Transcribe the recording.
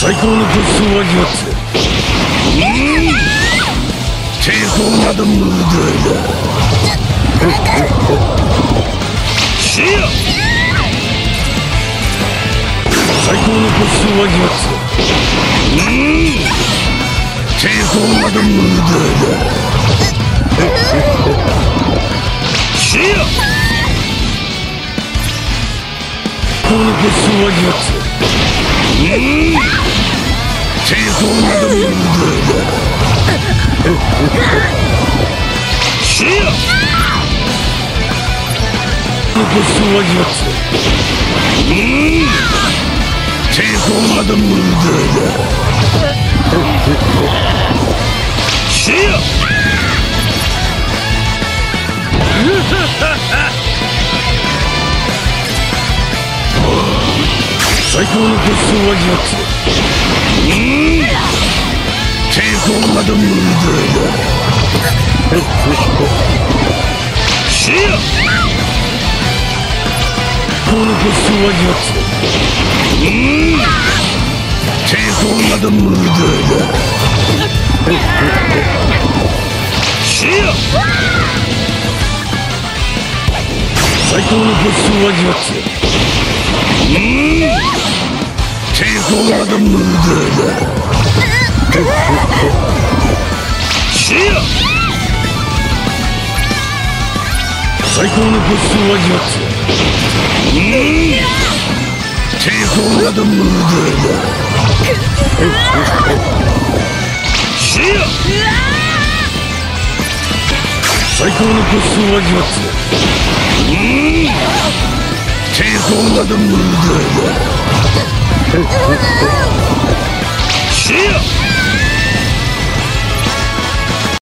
最高のコスを味わってうん抵抗など無駄だ。シア最高のコスを味わってうん抵抗など無駄だ。シアこのコスを味わって抵抗最高のコスを味わって抵抗など無駄だシアこのコスを味わって抵抗など無駄だシア最高のコスを味わって抵抗など無駄だシア最高のコスを味わって。抵抗など無駄だシア最高のコスを味わって。抵抗など無駄だ你给我等着